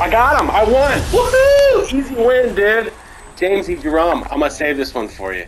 I got him. I won. Woohoo! Easy win, dude. Jamesy Drum. I'm gonna save this one for you.